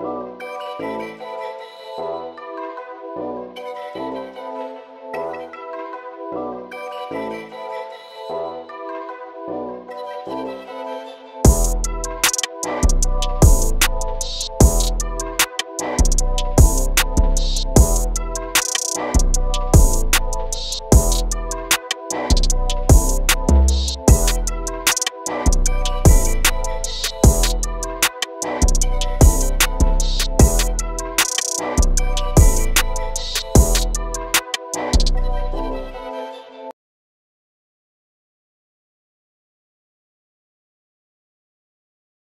Bye.